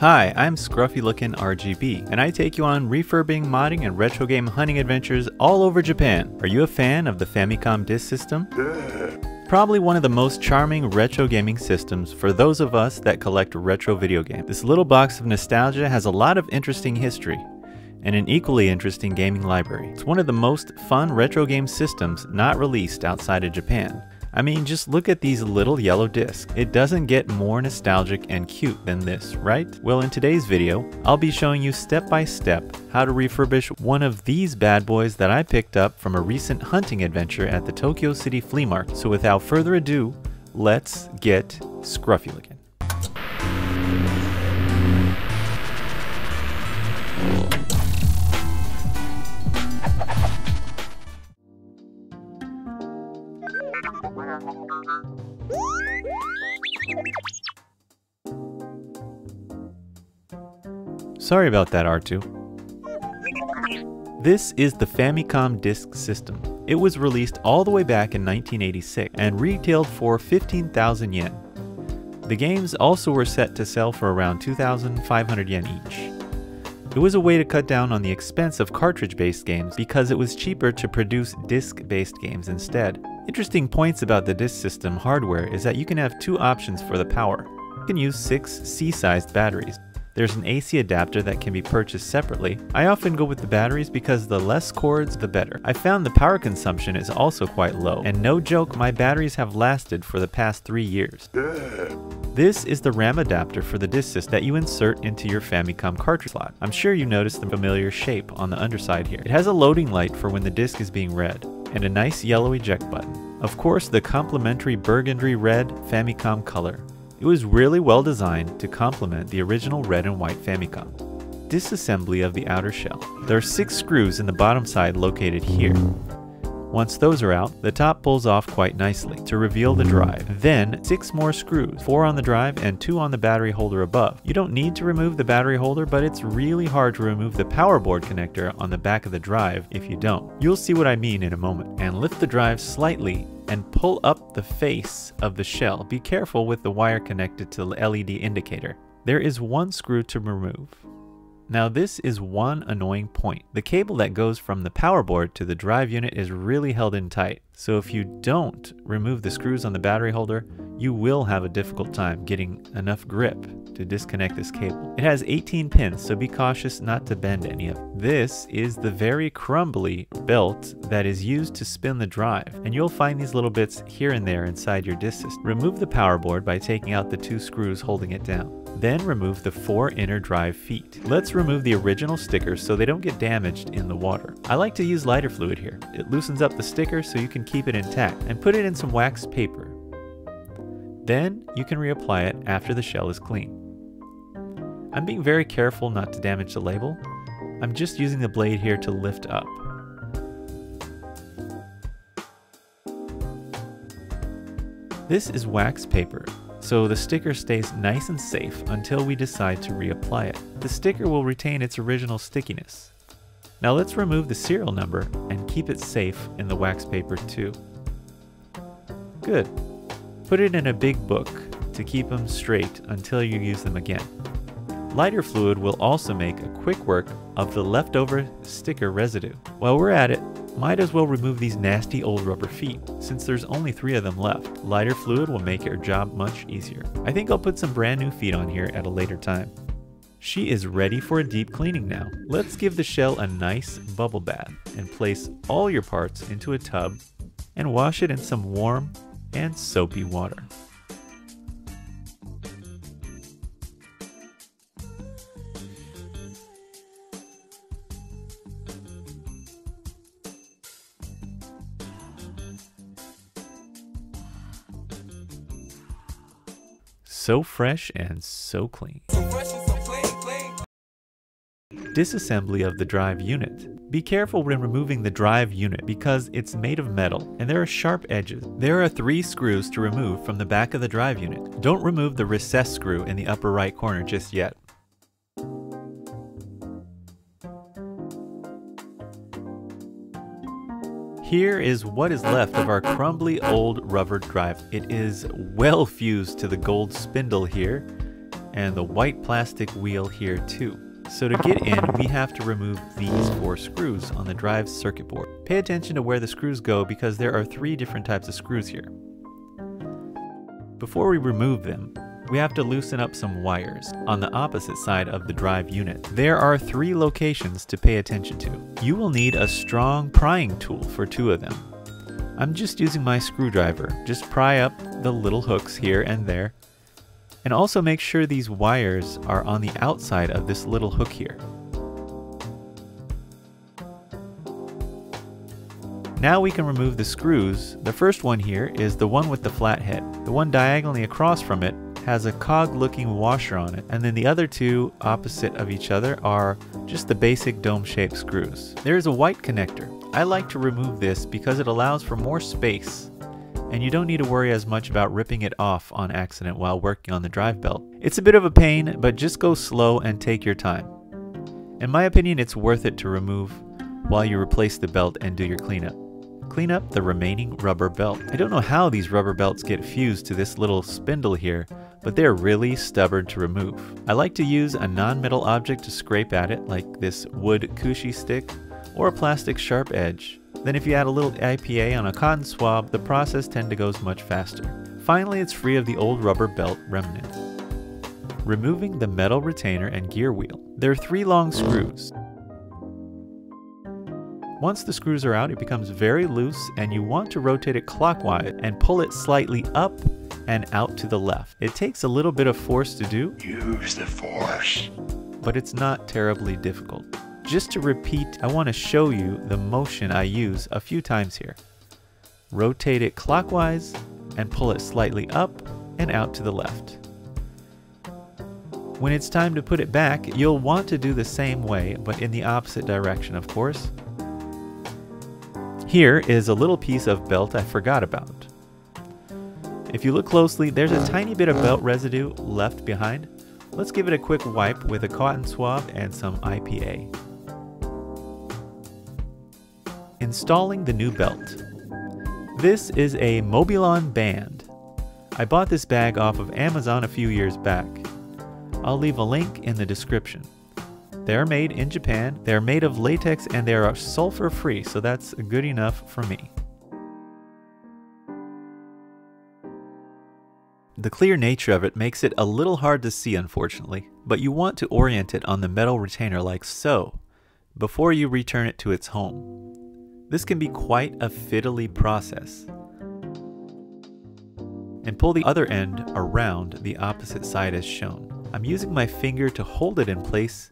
Hi, I'm Scruffy Looking RGB, and I take you on refurbing, modding, and retro game hunting adventures all over Japan. Are you a fan of the Famicom Disk System? Probably one of the most charming retro gaming systems for those of us that collect retro video games. This little box of nostalgia has a lot of interesting history and an equally interesting gaming library. It's one of the most fun retro game systems not released outside of Japan. I mean, just look at these little yellow discs. It doesn't get more nostalgic and cute than this, right? Well, in today's video, I'll be showing you step by step how to refurbish one of these bad boys that I picked up from a recent hunting adventure at the Tokyo City Flea Market. So without further ado, let's get scruffy Sorry about that, R2. This is the Famicom Disk System. It was released all the way back in 1986 and retailed for 15,000 yen. The games also were set to sell for around 2,500 yen each. It was a way to cut down on the expense of cartridge-based games because it was cheaper to produce disc-based games instead. Interesting points about the disk system hardware is that you can have two options for the power. You can use six C-sized batteries. There's an AC adapter that can be purchased separately. I often go with the batteries because the less cords, the better. I found the power consumption is also quite low, and no joke, my batteries have lasted for the past three years. This is the RAM adapter for the disk system that you insert into your Famicom cartridge slot. I'm sure you noticed the familiar shape on the underside here. It has a loading light for when the disk is being read, and a nice yellow eject button. Of course, the complementary burgundy red Famicom color. It was really well designed to complement the original red and white Famicom. Disassembly of the outer shell. There are six screws in the bottom side located here. Once those are out, the top pulls off quite nicely to reveal the drive. Then, six more screws, four on the drive and two on the battery holder above. You don't need to remove the battery holder, but it's really hard to remove the power board connector on the back of the drive if you don't. You'll see what I mean in a moment. And lift the drive slightly and pull up the face of the shell. Be careful with the wire connected to the LED indicator. There is one screw to remove. Now this is one annoying point. The cable that goes from the power board to the drive unit is really held in tight. So if you don't remove the screws on the battery holder, you will have a difficult time getting enough grip to disconnect this cable. It has 18 pins, so be cautious not to bend any of them. This is the very crumbly belt that is used to spin the drive, and you'll find these little bits here and there inside your disk system. Remove the power board by taking out the two screws holding it down. Then remove the four inner drive feet. Let's remove the original stickers so they don't get damaged in the water. I like to use lighter fluid here. It loosens up the sticker so you can keep it intact and put it in some wax paper. Then you can reapply it after the shell is clean. I'm being very careful not to damage the label. I'm just using the blade here to lift up. This is wax paper, so the sticker stays nice and safe until we decide to reapply it. The sticker will retain its original stickiness. Now let's remove the serial number and keep it safe in the wax paper too. Good. Put it in a big book to keep them straight until you use them again. Lighter fluid will also make a quick work of the leftover sticker residue. While we're at it, might as well remove these nasty old rubber feet, since there's only three of them left. Lighter fluid will make your job much easier. I think I'll put some brand new feet on here at a later time. She is ready for a deep cleaning now. Let's give the shell a nice bubble bath and place all your parts into a tub and wash it in some warm and soapy water. So fresh and so clean. Disassembly of the drive unit. Be careful when removing the drive unit because it's made of metal and there are sharp edges. There are three screws to remove from the back of the drive unit. Don't remove the recess screw in the upper right corner just yet. Here is what is left of our crumbly old rubber drive. It is well fused to the gold spindle here, and the white plastic wheel here too. So to get in, we have to remove these four screws on the drive's circuit board. Pay attention to where the screws go because there are three different types of screws here. Before we remove them, we have to loosen up some wires on the opposite side of the drive unit. There are three locations to pay attention to. You will need a strong prying tool for two of them. I'm just using my screwdriver. Just pry up the little hooks here and there and also make sure these wires are on the outside of this little hook here. Now we can remove the screws. The first one here is the one with the flat head. The one diagonally across from it has a cog looking washer on it and then the other two opposite of each other are just the basic dome shaped screws. There is a white connector. I like to remove this because it allows for more space and you don't need to worry as much about ripping it off on accident while working on the drive belt. It's a bit of a pain, but just go slow and take your time. In my opinion, it's worth it to remove while you replace the belt and do your cleanup. Clean up the remaining rubber belt. I don't know how these rubber belts get fused to this little spindle here, but they're really stubborn to remove. I like to use a non-metal object to scrape at it, like this wood coochie stick or a plastic sharp edge. Then if you add a little IPA on a cotton swab, the process tend to goes much faster. Finally, it's free of the old rubber belt remnant. Removing the metal retainer and gear wheel. There are three long screws. Once the screws are out, it becomes very loose and you want to rotate it clockwise and pull it slightly up and out to the left. It takes a little bit of force to do. Use the force. But it's not terribly difficult. Just to repeat, I want to show you the motion I use a few times here. Rotate it clockwise and pull it slightly up and out to the left. When it's time to put it back, you'll want to do the same way, but in the opposite direction, of course. Here is a little piece of belt I forgot about. If you look closely, there's a tiny bit of belt residue left behind. Let's give it a quick wipe with a cotton swab and some IPA. Installing the new belt. This is a Mobilon band. I bought this bag off of Amazon a few years back. I'll leave a link in the description. They are made in Japan, they are made of latex, and they are sulfur free, so that's good enough for me. The clear nature of it makes it a little hard to see unfortunately, but you want to orient it on the metal retainer like so, before you return it to its home. This can be quite a fiddly process. And pull the other end around the opposite side as shown. I'm using my finger to hold it in place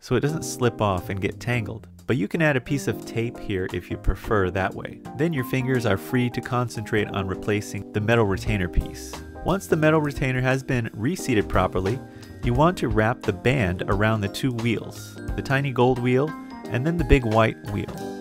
so it doesn't slip off and get tangled. But you can add a piece of tape here if you prefer that way. Then your fingers are free to concentrate on replacing the metal retainer piece. Once the metal retainer has been reseated properly, you want to wrap the band around the two wheels, the tiny gold wheel and then the big white wheel.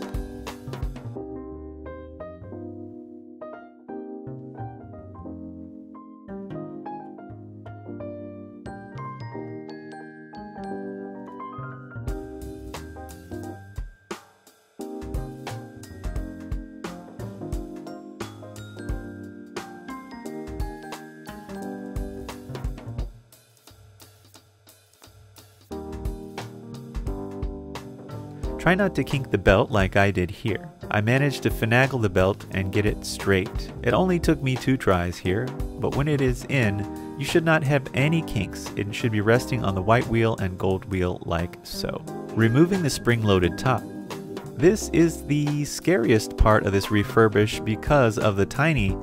Try not to kink the belt like I did here. I managed to finagle the belt and get it straight. It only took me two tries here, but when it is in, you should not have any kinks. It should be resting on the white wheel and gold wheel like so. Removing the spring-loaded top. This is the scariest part of this refurbish because of the tiny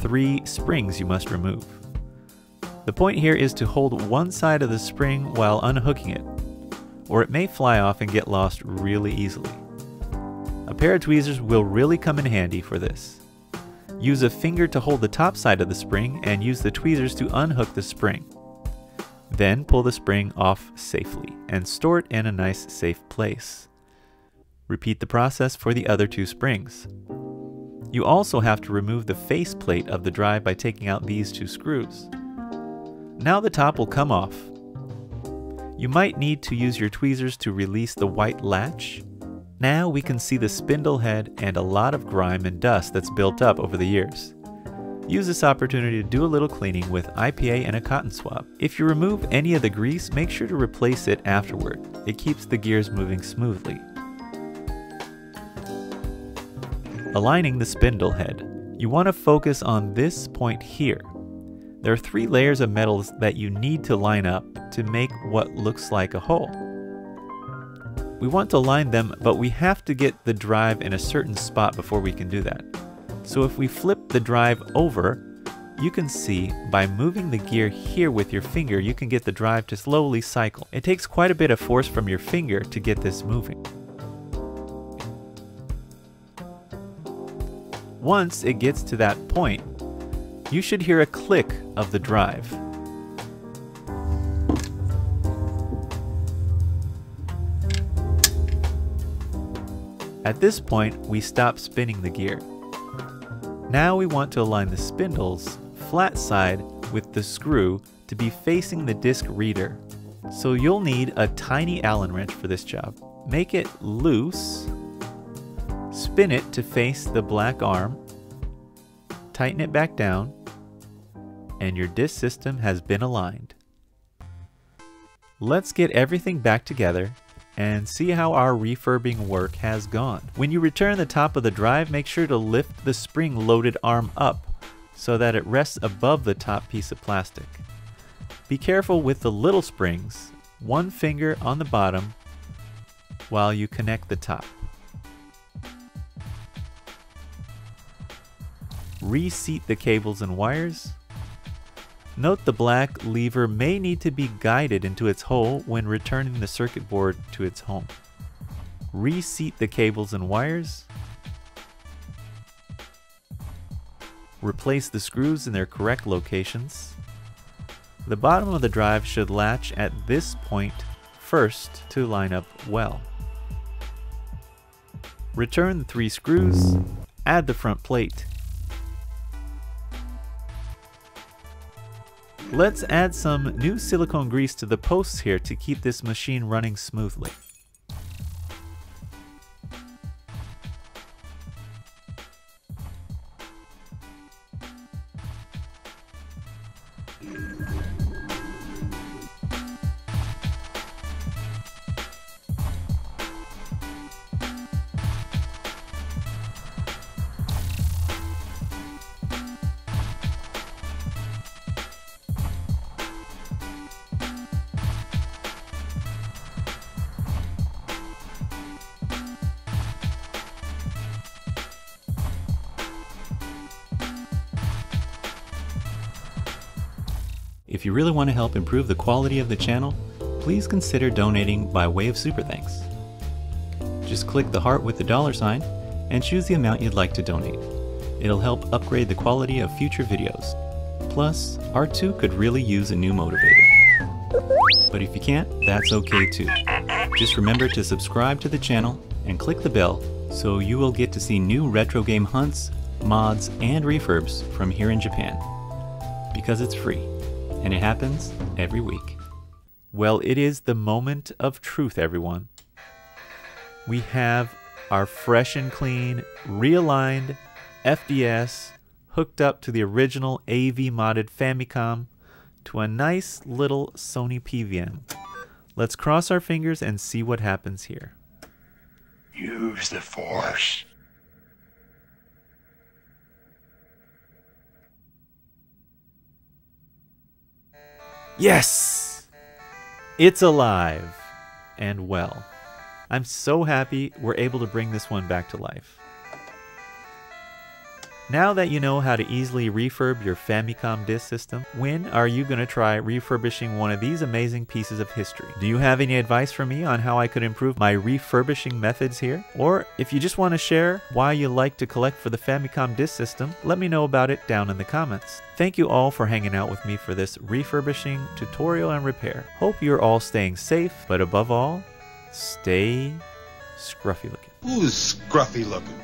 three springs you must remove. The point here is to hold one side of the spring while unhooking it or it may fly off and get lost really easily. A pair of tweezers will really come in handy for this. Use a finger to hold the top side of the spring and use the tweezers to unhook the spring. Then pull the spring off safely and store it in a nice safe place. Repeat the process for the other two springs. You also have to remove the face plate of the drive by taking out these two screws. Now the top will come off you might need to use your tweezers to release the white latch. Now we can see the spindle head and a lot of grime and dust that's built up over the years. Use this opportunity to do a little cleaning with IPA and a cotton swab. If you remove any of the grease, make sure to replace it afterward. It keeps the gears moving smoothly. Aligning the spindle head. You want to focus on this point here. There are three layers of metals that you need to line up to make what looks like a hole. We want to line them, but we have to get the drive in a certain spot before we can do that. So if we flip the drive over, you can see by moving the gear here with your finger, you can get the drive to slowly cycle. It takes quite a bit of force from your finger to get this moving. Once it gets to that point, you should hear a click of the drive. At this point, we stop spinning the gear. Now we want to align the spindles flat side with the screw to be facing the disc reader. So you'll need a tiny Allen wrench for this job. Make it loose, spin it to face the black arm, tighten it back down, and your disc system has been aligned. Let's get everything back together and see how our refurbing work has gone. When you return the top of the drive, make sure to lift the spring-loaded arm up so that it rests above the top piece of plastic. Be careful with the little springs, one finger on the bottom while you connect the top. Reseat the cables and wires Note the black lever may need to be guided into its hole when returning the circuit board to its home. Reseat the cables and wires. Replace the screws in their correct locations. The bottom of the drive should latch at this point first to line up well. Return the three screws, add the front plate, Let's add some new silicone grease to the posts here to keep this machine running smoothly. If you really want to help improve the quality of the channel, please consider donating by way of super thanks. Just click the heart with the dollar sign and choose the amount you'd like to donate. It'll help upgrade the quality of future videos. Plus, R2 could really use a new motivator. But if you can't, that's okay too. Just remember to subscribe to the channel and click the bell so you will get to see new retro game hunts, mods, and refurbs from here in Japan. Because it's free and it happens every week. Well, it is the moment of truth, everyone. We have our fresh and clean, realigned FDS hooked up to the original AV modded Famicom to a nice little Sony PVM. Let's cross our fingers and see what happens here. Use the Force. Yes! It's alive and well. I'm so happy we're able to bring this one back to life. Now that you know how to easily refurb your Famicom disk system, when are you going to try refurbishing one of these amazing pieces of history? Do you have any advice for me on how I could improve my refurbishing methods here? Or if you just want to share why you like to collect for the Famicom disk system, let me know about it down in the comments. Thank you all for hanging out with me for this refurbishing tutorial and repair. Hope you're all staying safe, but above all, stay scruffy looking. Who's scruffy looking?